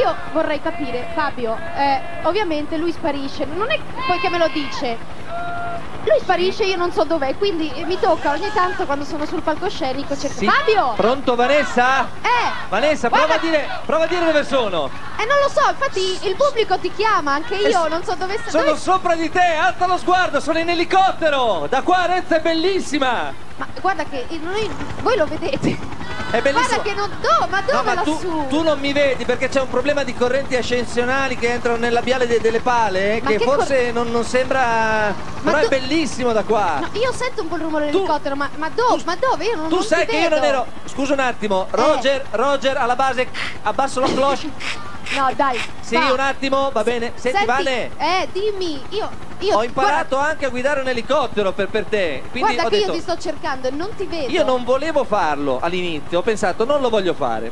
io vorrei capire, Fabio, eh, ovviamente lui sparisce, non è poi che me lo dice. Lui sparisce, io non so dov'è, quindi mi tocca ogni tanto quando sono sul palcoscenico cerco Sì. Fabio! Pronto Vanessa? Eh! Vanessa, prova a, Guarda- dire, prova a dire dove sono. Eh non lo so, infatti il pubblico ti chiama, anche io non so dove. Sono dove- sopra di te, alza lo sguardo, sono in elicottero. Da qua Arezzo è bellissima. Ma guarda che il- noi- voi lo vedete. È bellissimo. Guarda che non. No, ma dove No, ma tu, lassù? tu non mi vedi perché c'è un problema di correnti ascensionali che entrano nel labiale de- delle pale eh, Ma che, che forse non, non sembra... però è tu- bellissimo da qua. No, io sento un po' il rumore dell'elicottero, ma, ma dove? Ma dove? Io non, tu non sai che io non vedo. ero... Scusa un attimo, Roger, Roger alla base, abbasso la cloche. No, dai. Sì, va. un attimo, va bene. Senti, Senti, Vane, Eh, dimmi, io. io ho imparato anche a guidare un elicottero per, per te. Guarda, Quindi guarda ho che detto, io ti sto cercando e non ti vedo. io non volevo farlo all'inizio, ho pensato non lo voglio fare.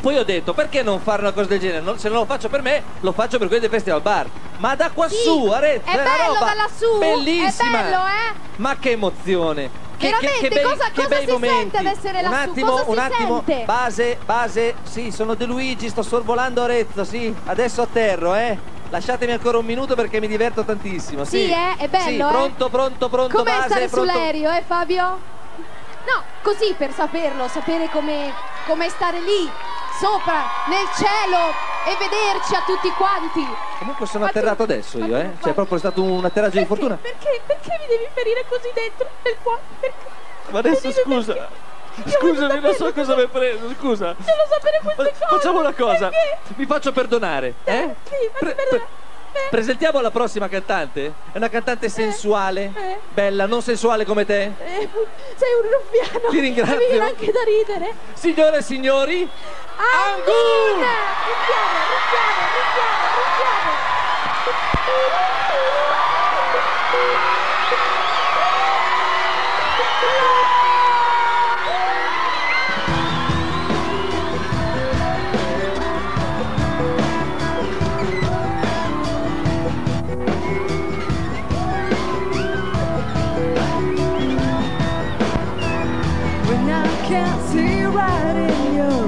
Poi ho detto perché non fare una cosa del genere? Non- se non lo faccio per me, lo faccio per quelli del Festival Bar. Ma da quassù, Sì, Arezzo, è una bello roba da lassù, Bellissima. è bello, eh? Ma che emozione. Che, che- Veramente, che bei, cosa- che cosa bei si momenti. sente ad essere un lassù? attimo, Cosa si un attimo. sente? Base, base. Sì, sono De Luigi, sto sorvolando Arezzo, sì. Adesso atterro, eh. Lasciatemi ancora un minuto perché mi diverto tantissimo. Sì, Sì, eh? È bello, Sì, eh? pronto, pronto, pronto, Com'è base, stare pronto. sull'aereo, eh Fabio? No, così per saperlo, sapere come come stare lì, sopra, nel cielo e vederci a tutti quanti. Comunque sono Ma tu- atterrato adesso io, eh. Cioè, proprio è stato un atterraggio di fortuna. Perché? Perché mi devi ferire così dentro nel cuore? Perché? Ma adesso Dimmi scusa. perché. Scusami, non so cosa mi hai preso, scusa. Devo sapere queste Fa- cose. Facciamo una cosa, Perché? mi faccio perdonare, eh? Sì, ma Pre- per- pre- presentiamo la prossima cantante. È una cantante sensuale, eh. bella, non sensuale come te. Eh, sei un ruffiano. Ti ringrazio. Mi viene anche da ridere. Signore e signori, Angun! Ruffiano, ruffiano, ruffiano, When can't see right in your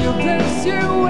you pursue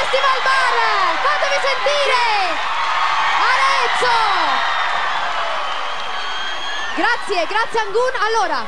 Festival Bar! Fatemi sentire! Arezzo! Grazie, grazie Angun. Allora,